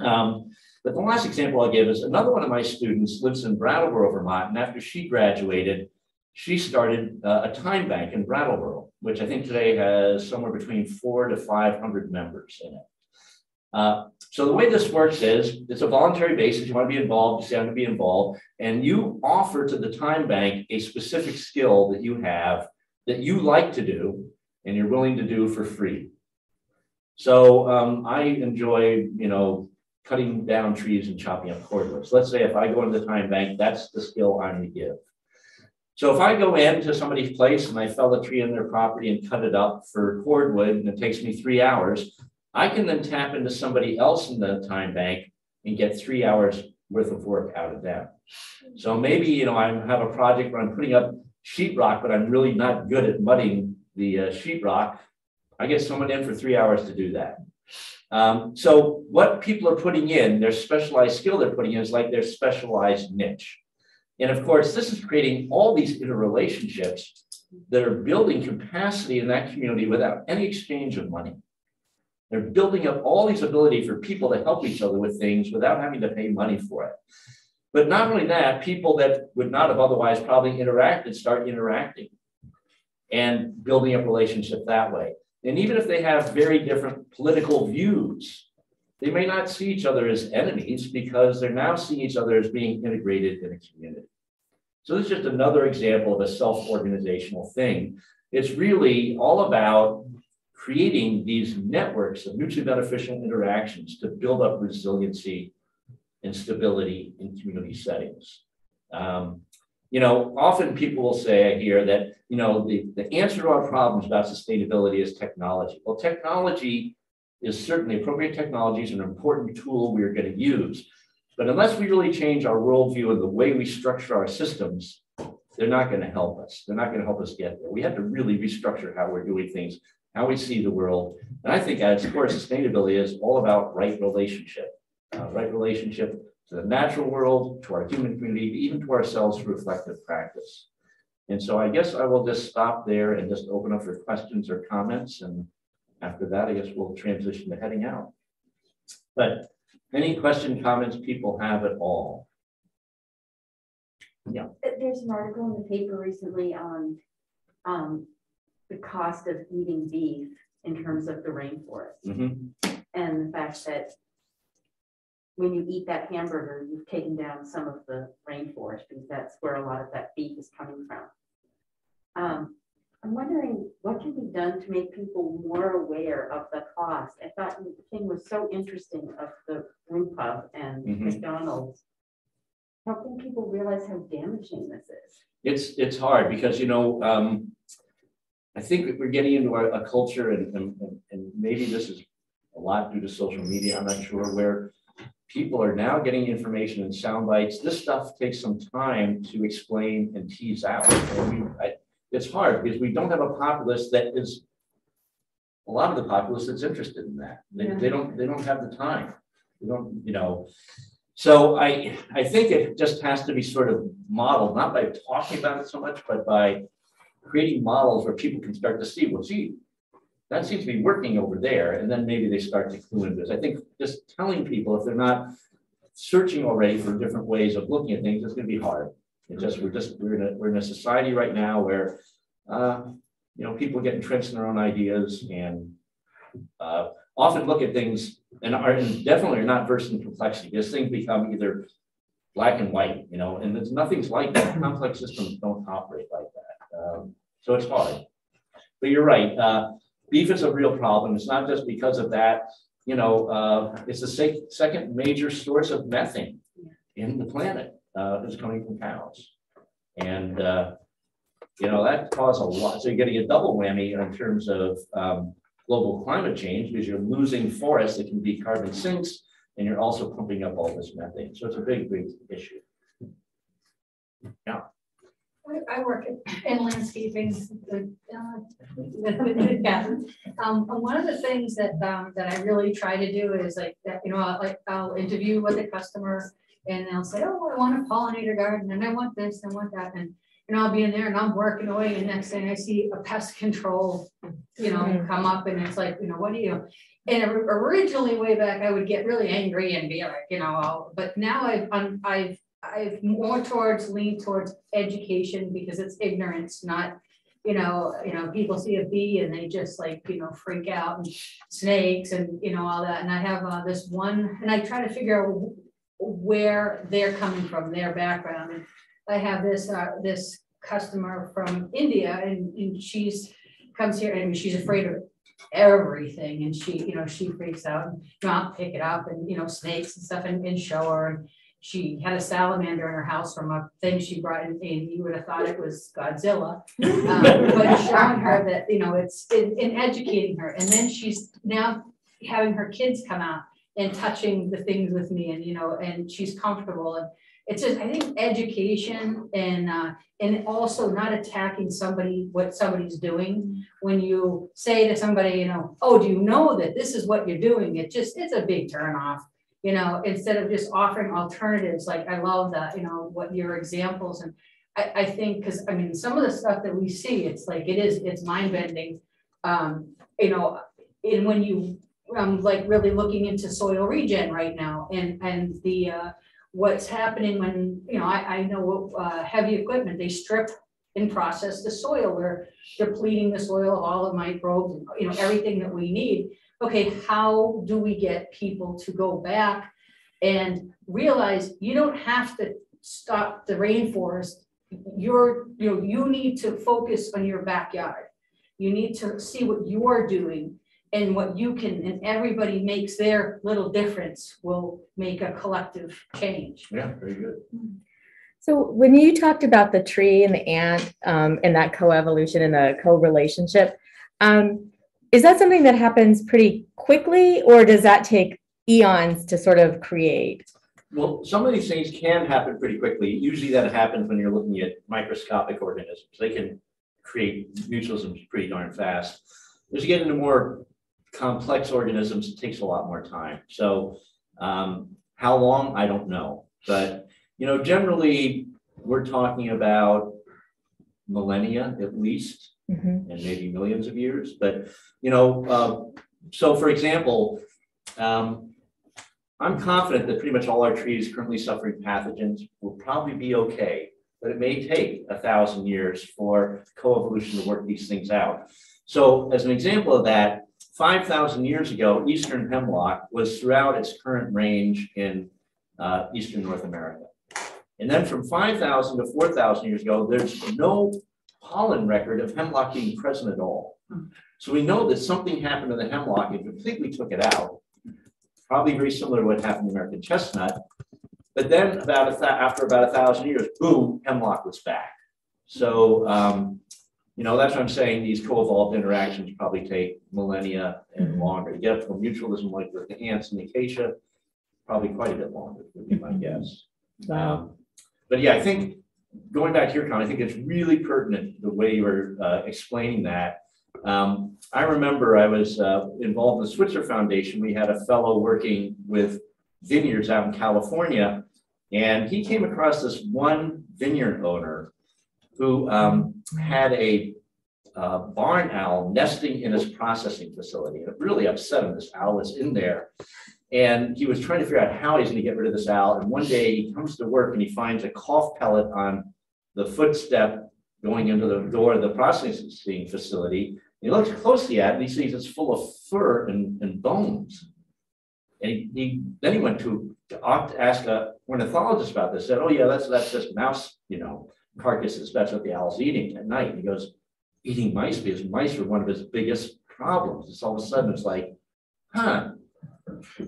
Um, but the last example I'll give is another one of my students lives in Brattleboro, Vermont, and after she graduated, she started uh, a time bank in Brattleboro, which I think today has somewhere between four to 500 members in it. Uh, so the way this works is it's a voluntary basis. You want to be involved, you say I'm going to be involved, and you offer to the time bank a specific skill that you have that you like to do and you're willing to do for free. So um, I enjoy, you know, cutting down trees and chopping up cordwoods. Let's say if I go into the time bank, that's the skill I'm going to give. So if I go into somebody's place and I fell a tree in their property and cut it up for cordwood and it takes me three hours, I can then tap into somebody else in the time bank and get three hours worth of work out of them. So maybe, you know, I have a project where I'm putting up sheetrock, but I'm really not good at mudding the uh, sheetrock. I get someone in for three hours to do that. Um, so what people are putting in, their specialized skill they're putting in is like their specialized niche. And of course, this is creating all these interrelationships that are building capacity in that community without any exchange of money. They're building up all these ability for people to help each other with things without having to pay money for it. But not only that, people that would not have otherwise probably interacted start interacting and building up relationship that way. And even if they have very different political views, they may not see each other as enemies because they're now seeing each other as being integrated in a community. So this is just another example of a self-organizational thing. It's really all about creating these networks of mutually beneficial interactions to build up resiliency and stability in community settings. Um, you know, often people will say here that, you know, the, the answer to our problems about sustainability is technology. Well, technology is certainly appropriate technology is an important tool we're going to use. But unless we really change our worldview and the way we structure our systems, they're not going to help us. They're not going to help us get there. We have to really restructure how we're doing things, how we see the world. And I think at its core, sustainability is all about right relationship, uh, right relationship to the natural world, to our human community, even to ourselves through reflective practice. And so I guess I will just stop there and just open up for questions or comments. And after that, I guess we'll transition to heading out. But any question, comments people have at all? Yeah. There's an article in the paper recently on um, the cost of eating beef in terms of the rainforest Mhm. and the fact that when you eat that hamburger, you've taken down some of the rainforest because that's where a lot of that beef is coming from. Um, I'm wondering what can be done to make people more aware of the cost. I thought the thing was so interesting of the brew pub and Mhm. McDonald's. Helping people realize how damaging this is. It's, it's hard because, you know, um, I think we're getting into a, a culture and, and, and maybe this is a lot due to social media, I'm not sure, where people are now getting information in sound bites. This stuff takes some time to explain and tease out. And we, I, it's hard because we don't have a populace that is a lot of the populace that's interested in that. They, Yeah. they don't, they don't have the time. They don't, you know. So I, I think it just has to be sort of modeled, not by talking about it so much, but by creating models where people can start to see, well, gee, that seems to be working over there. And then maybe they start to clue into this. I think just telling people if they're not searching already for different ways of looking at things, it's gonna be hard. Just, we're just, we're in a, we're in a society right now where, uh, you know, people get entrenched in their own ideas and uh, often look at things and are definitely are not versed in complexity. These things become either black and white, you know, and there's nothing's like that. Complex systems don't operate like that. Um, so it's hard. But you're right. Uh, beef is a real problem. It's not just because of that. You know, uh, it's the sec- second major source of methane in the planet uh, is coming from cows. And, uh, you know, that causes a lot. So you're getting a double whammy in terms of um, global climate change because you're losing forests that can be carbon sinks and you're also pumping up all this methane. So it's a big, big issue. I, I work in- in landscaping, uh, with, with Catherine. Um, and one of the things that, um, that I really try to do is like, that, you know, I'll, like, I'll interview with the customer and they'll say, oh, I want a pollinator garden and I want this, I want that, and, and I'll be in there and I'm working away and next thing I see a pest control, you know, Mhm. come up and it's like, you know, what do you? And originally way back, I would get really angry and be like, you know, I'll- but now I've, I'm, I've, I've more towards, lean towards education because it's ignorance, not, you know, you know, people see a bee and they just like, you know, freak out and snakes and, you know, all that. And I have uh, this one, and I try to figure out where they're coming from, their background. And I have this, uh, this customer from India and, and she's, comes here and she's afraid of everything and she, you know, she freaks out. and, I'll pick it up and, you know, snakes and stuff and, and show her. And She had a salamander in her house from a thing she brought in, and you would have thought it was Godzilla. Um, But showing her that, you know, it's in, in educating her. And then she's now having her kids come out and touching the things with me and, you know, and she's comfortable. And it's just, I think education and, uh, and also not attacking somebody, what somebody's doing. When you say to somebody, you know, oh, do you know that this is what you're doing? It just, it's a big turnoff. You know, instead of just offering alternatives, like I love that, you know, what your examples and I, I think, because I mean, some of the stuff that we see, it's like, it is, it's mind bending. Um, you know, and when you, I'm like really looking into soil regen right now and, and the, uh, what's happening when, you know, I, I know, uh, heavy equipment, they strip and process the soil, we're depleting the soil of all the microbes, you know, everything that we need. Okay, how do we get people to go back and realize you don't have to stop the rainforest? You're, you know, you need to focus on your backyard. You need to see what you're doing and what you can, and everybody makes their little difference will make a collective change. Yeah, very good. So when you talked about the tree and the ant um, and that coevolution and the co-relationship, um, is that something that happens pretty quickly or does that take eons to sort of create? Well, some of these things can happen pretty quickly. Usually that happens when you're looking at microscopic organisms. They can create mutualisms pretty darn fast. As you get into more complex organisms, it takes a lot more time. So um, how long, I don't know. But, you know, generally, we're talking about millennia at least. And maybe millions of years, but, you know, uh, so for example, um, I'm confident that pretty much all our trees currently suffering pathogens will probably be okay, but it may take a thousand years for coevolution to work these things out. So as an example of that, five thousand years ago, eastern hemlock was throughout its current range in uh, eastern North America. And then from five thousand to four thousand years ago, there's no pollen record of hemlock being present at all. So we know that something happened to the hemlock and completely took it out. Probably very similar to what happened to American chestnut. But then about a, after about a thousand years, boom, hemlock was back. So, um, you know, that's what I'm saying, these co-evolved interactions probably take millennia and longer. To get up to a mutualism like with the ants and the acacia, probably quite a bit longer, would be my guess. Wow. Um, But yeah, I think, going back to your comment, I think it's really pertinent, the way you were uh, explaining that. Um, I remember I was uh, involved in the Switzer Foundation. We had a fellow working with vineyards out in California. And he came across this one vineyard owner who um, had a uh, barn owl nesting in his processing facility. And it really upset him. This owl was in there. And he was trying to figure out how he's going to get rid of this owl. And one day he comes to work and he finds a cough pellet on the footstep going into the door of the processing facility. He looks closely at it and he sees it's full of fur and, and bones. And he, he then he went to, to ask a ornithologist about this. Said, "Oh yeah, that's that's just mouse, you know, carcasses. That's what the owl's eating at night." And he goes, "Eating mice because mice are one of his biggest problems." It's all of a sudden it's like, huh,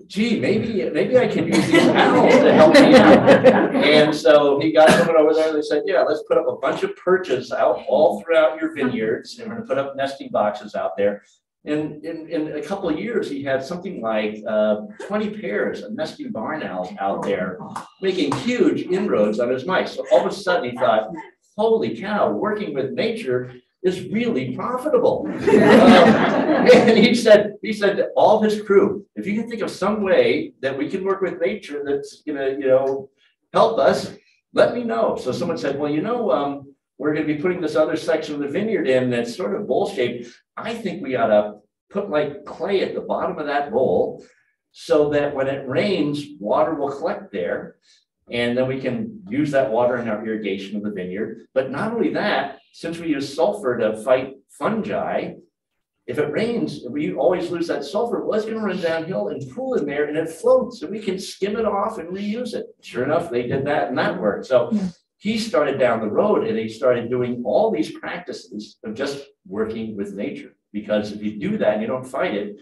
gee, maybe, maybe I can use these owls to help me out. And so he got someone over there, and they said, yeah, let's put up a bunch of perches out all throughout your vineyards, and we're gonna put up nesting boxes out there. And in, in a couple of years, he had something like, uh, twenty pairs of nesting barn owls out there, making huge inroads on his mice. So all of a sudden, he thought, holy cow, working with nature is really profitable. Um, And he said, he said to all his crew, if you can think of some way that we can work with nature that's gonna, you know, help us, let me know. So someone said, well, you know, um, we're gonna be putting this other section of the vineyard in that's sort of bowl shaped. I think we ought to put like clay at the bottom of that bowl so that when it rains, water will collect there. And then we can use that water in our irrigation of the vineyard. But not only that, since we use sulfur to fight fungi, if it rains, we always lose that sulfur. Well, it's gonna run downhill and pool in there and it floats and we can skim it off and reuse it. Sure enough, they did that and that worked. So Yeah. he started down the road and he started doing all these practices of just working with nature. Because if you do that and you don't fight it,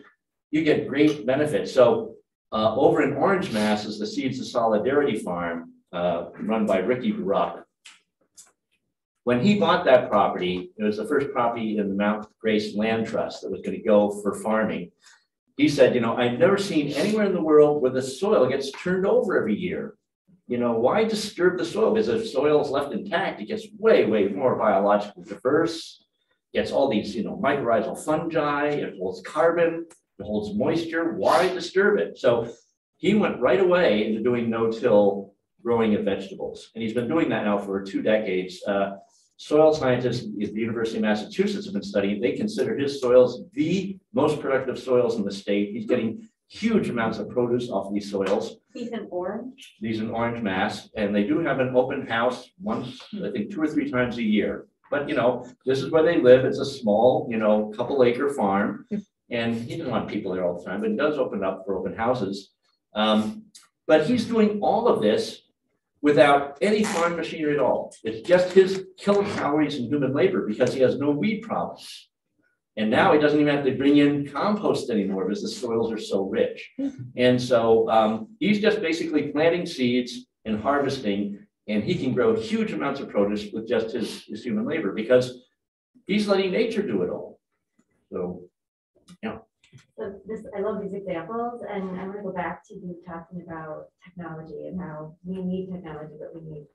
you get great benefits. So uh, over in Orange, Mass is the Seeds of Solidarity Farm, uh, run by Ricky Baruc. When he bought that property, it was the first property in the Mount Grace Land Trust that was gonna go for farming. He said, you know, I've never seen anywhere in the world where the soil gets turned over every year. You know, why disturb the soil? Because if soil is left intact, it gets way, way more biologically diverse. Gets all these, you know, mycorrhizal fungi, it holds carbon, it holds moisture, why disturb it? So he went right away into doing no-till growing of vegetables. And he's been doing that now for two decades. Uh, soil scientists at the University of Massachusetts have been studying, they consider his soils the most productive soils in the state. He's getting huge amounts of produce off these soils. He's an orange. These in Orange, Mass, and they do have an open house once, I think, two or three times a year. But, you know, this is where they live. It's a small, you know, couple acre farm. And he doesn't want people there all the time, but he does open up for open houses. Um, but he's doing all of this without any farm machinery at all. It's just his kilocalories and human labor because he has no weed problems. And now he doesn't even have to bring in compost anymore because the soils are so rich. And so um, he's just basically planting seeds and harvesting, and he can grow huge amounts of produce with just his, his human labor because he's letting nature do it all. So, So this, I love these examples, and I want to go back to you talking about technology and how we need technology, but we need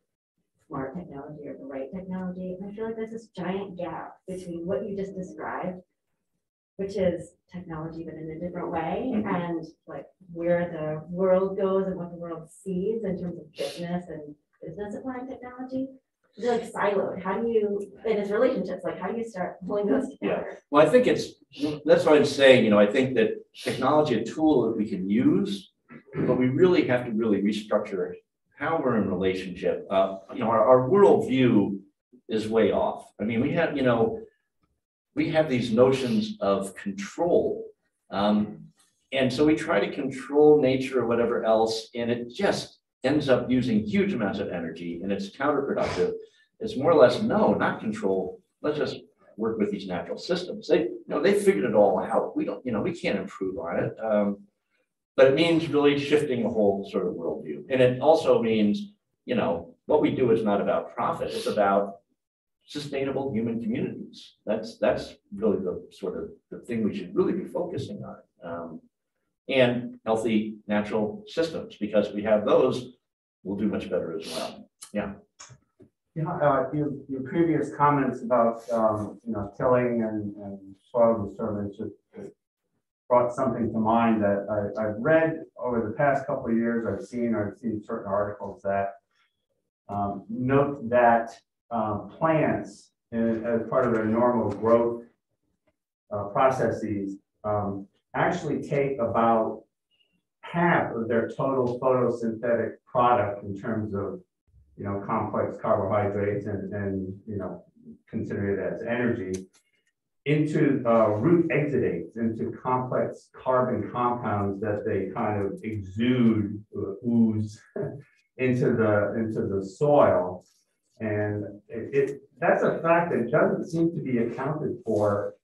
smart technology or the right technology. And I feel like there's this giant gap between what you just described, which is technology, but in a different way, Mhm. and like where the world goes and what the world sees in terms of business and business applying technology. They're like siloed. How do you, in its relationships, like how do you start pulling those together? Yeah. well, I think it's, that's what I'm saying, you know, I think that technology, a tool that we can use, but we really have to really restructure how we're in relationship. Uh, you know, our, our worldview is way off. I mean, we have, you know, we have these notions of control. Um, and so we try to control nature or whatever else, and it just ends up using huge amounts of energy and it's counterproductive. It's more or less, no, not control. Let's just work with these natural systems. They, you know, they figured it all out. We don't, you know, we can't improve on it. Um, but it means really shifting the whole sort of worldview. And it also means, you know, what we do is not about profit. It's about sustainable human communities. That's, that's really the sort of the thing we should really be focusing on. Um, and healthy natural systems, because we have those, we'll do much better as well. Yeah, uh, your, your previous comments about, um, you know, tilling and, and soil disturbance just just brought something to mind that I, I've read over the past couple of years, I've seen, I've seen certain articles that um, note that, um, plants, in- as part of their normal growth uh, processes, um, actually take about half of their total photosynthetic product in terms of you know, complex carbohydrates and, and, you know, consider it as energy into uh, root exudates, into complex carbon compounds that they kind of exude, uh, ooze into the, into the soil. And it, it, that's a fact that doesn't seem to be accounted for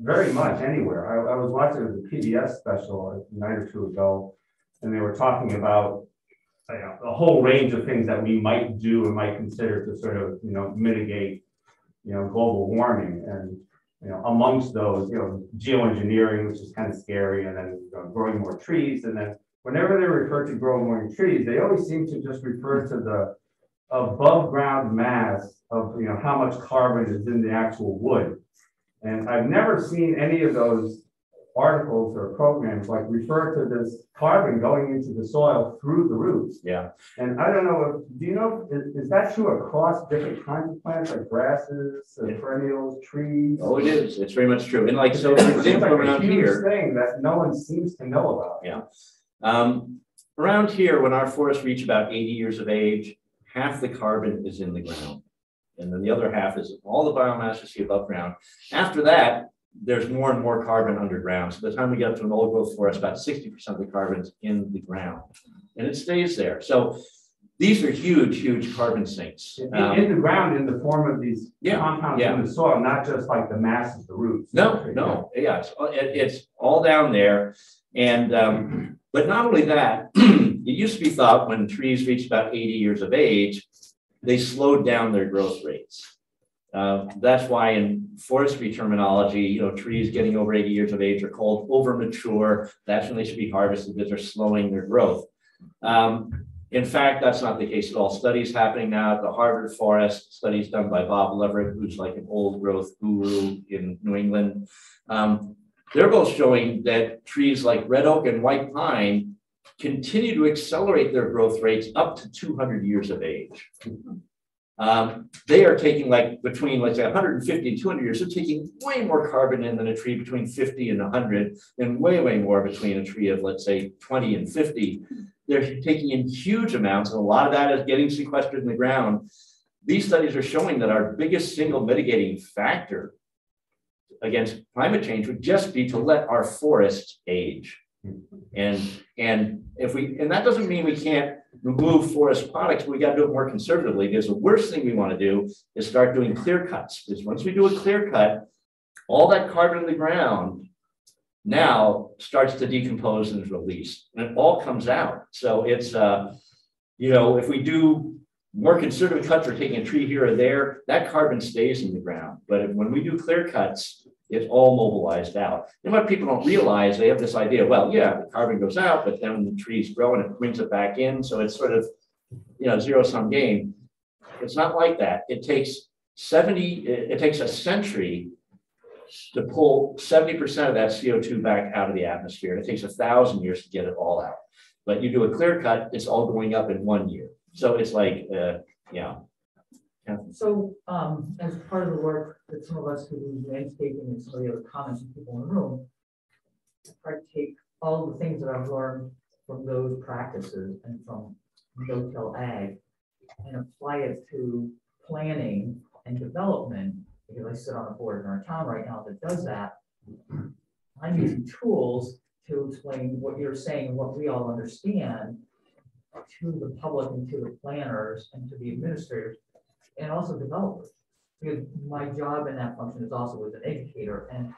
very much anywhere. I, I was watching the PBS special a night or two ago, and they were talking about a whole range of things that we might do and might consider to sort of, you know, mitigate, you know, global warming. And, you know, amongst those, you know, geoengineering, which is kind of scary, and then you know, growing more trees. And then whenever they refer to growing more trees, they always seem to just refer to the above ground mass of, you know, how much carbon is in the actual wood. And I've never seen any of those articles or programs like refer to this carbon going into the soil through the roots. Yeah. And I don't know, if do you know, is, is that true across different kinds of plants like grasses, Yeah. perennials, trees? Oh, it is. It's very much true. And like, so for It example, like a around huge here. Thing that no one seems to know about. Yeah. Um, around here, when our forests reach about eighty years of age, half the carbon is in the ground. And then the other half is all the biomass you see above ground. After that, there's more and more carbon underground. So by the time we get up to an old growth forest, about sixty percent of the carbon's in the ground. And it stays there. So these are huge, huge carbon sinks. In, Um, in the ground, in the form of these Yeah, compounds yeah. in the soil, not just like the mass of the roots. No, no, yeah, it's, it- it's all down there. And, um, but not only that, it used to be thought when trees reached about eighty years of age, they slowed down their growth rates. Uh, that's why in forestry terminology, you know, trees getting over eighty years of age are called over mature. That's when they should be harvested because they're slowing their growth. Um, in fact, that's not the case at all. Studies happening now at the Harvard Forest, studies done by Bob Leverett, who's like an old growth guru in New England. Um, they're both showing that trees like red oak and white pine continue to accelerate their growth rates up to two hundred years of age. Um, they are taking like between, let's say, 150 and 200 years, they're taking way more carbon in than a tree between 50 and 100, and way, way more between a tree of, let's say, 20 and 50. They're taking in huge amounts, and a lot of that is getting sequestered in the ground. These studies are showing that our biggest single mitigating factor against climate change would just be to let our forests age. And, and if we, and that doesn't mean we can't remove forest products, we got to do it more conservatively, because the worst thing we want to do is start doing clear cuts, because once we do a clear cut, all that carbon in the ground now starts to decompose and is released, and it all comes out. So it's, uh, you know, if we do more conservative cuts or taking a tree here or there, that carbon stays in the ground. But when we do clear cuts, it's all mobilized out. And what people don't realize, they have this idea, well, yeah, the carbon goes out, but then the trees grow and it brings it back in. So it's sort of, you know, zero sum game. It's not like that. It takes 70, it, takes a century to pull 70% of that CO2 back out of the atmosphere. It takes a thousand years to get it all out. But you do a clear cut, it's all going up in one year. So it's like, uh, yeah. So, um, as part of the work that some of us who do landscaping and some of the other comments from people in the room, to take all the things that I've learned from those practices and from no-till ag and apply it to planning and development, because I sit on a board in our town right now that does that. I'm using tools to explain what you're saying, and what we all understand to the public and to the planners and to the administrators and also developers. Because my job in that function is also as an educator and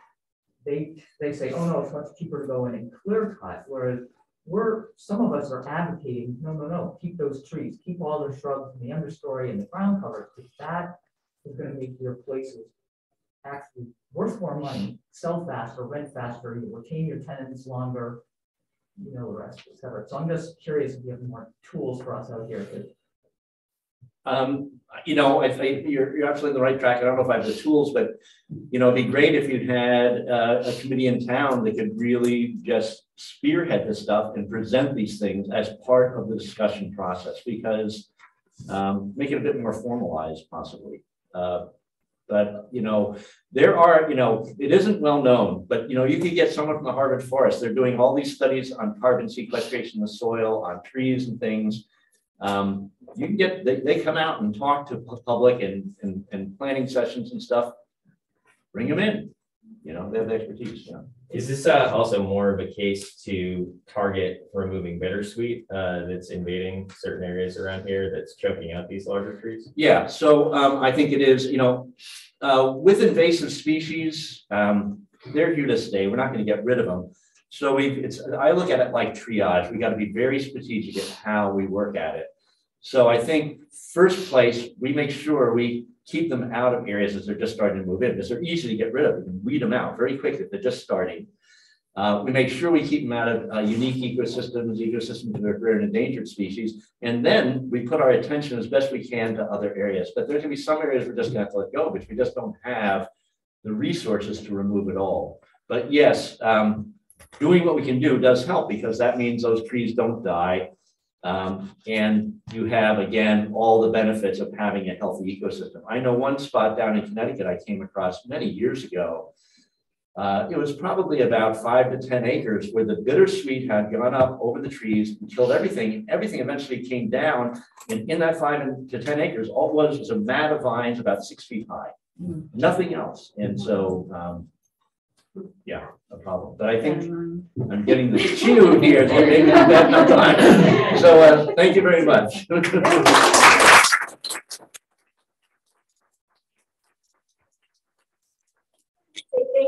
they, they say, oh no, it's much cheaper to go in and clear cut, whereas we're, some of us are advocating, no, no, no, keep those trees, keep all the shrubs in the understory and the ground cover, because that is gonna make your places actually worth more money, sell faster, rent faster, you retain your tenants longer, you know, the rest, et cetera. So I'm just curious if you have more tools for us out here to Um, you know, I you're, you're on the right track. I don't know if I have the tools, but, you know, it'd be great if you'd had uh, a committee in town that could really just spearhead this stuff and present these things as part of the discussion process, because um, make it a bit more formalized possibly. Uh, but, you know, there are, you know, it isn't well known, but, you know, you could get someone from the Harvard Forest. They're doing all these studies on carbon sequestration in the soil, on trees and things. Um, you can get, they, they come out and talk to public and, and, and planning sessions and stuff. Bring them in, you know, they have the expertise, yeah. Is this uh, also more of a case to target removing bittersweet uh, that's invading certain areas around here that's choking out these larger trees? Yeah, so um, I think it is, you know, uh, with invasive species, um, they're here to stay. We're not gonna get rid of them. So we, it's, I look at it like triage. We gotta be very strategic at how we work at it. So I think first place, we make sure we keep them out of areas as they're just starting to move in, because they're easy to get rid of. We can weed them out very quickly if they're just starting. Uh, we make sure we keep them out of uh, unique ecosystems, ecosystems that are rare and endangered species. And then we put our attention as best we can to other areas. But there's gonna be some areas we're just gonna have to let go, because we just don't have the resources to remove it all. But yes, um, doing what we can do does help because that means those trees don't die. Um, and you have, again, all the benefits of having a healthy ecosystem. I know one spot down in Connecticut I came across many years ago. Uh, it was probably about five to ten acres where the bittersweet had gone up over the trees and killed everything. Everything eventually came down. And in that five to ten acres, all it was was a mat of vines about six feet high. Nothing else. And so, um, yeah, a problem. But I think I'm getting the cue here. so maybe we've time. So, uh, thank you very much. Thank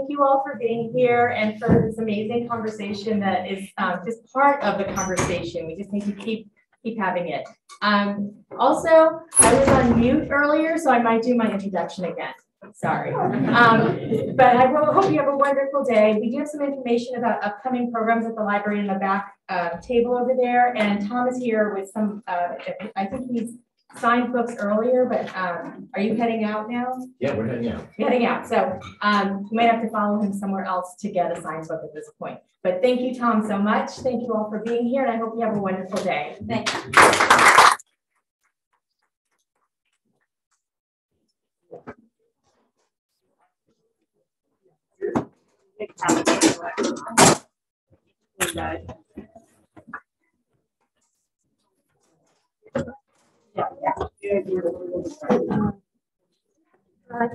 you all for being here and for this amazing conversation that is um, just part of the conversation. We just need to keep, keep having it. Um, Also, I was on mute earlier, so I might do my introduction again. Sorry. Um, But I will- hope you have a wonderful day. We do have some information about upcoming programs at the library in the back uh, table over there. And Tom is here with some, uh, I think he's signed books earlier, but um, are you heading out now? Yeah, we're heading out. Getting out, so um, you might have to follow him somewhere else to get a science book at this point. But thank you, Tom, so much. Thank you all for being here, and I hope you have a wonderful day. Thank you. Drive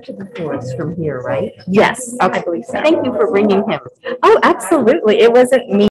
to the forest from here, right? Yes, okay. I believe so. Thank you for bringing him. Oh, absolutely. It wasn't me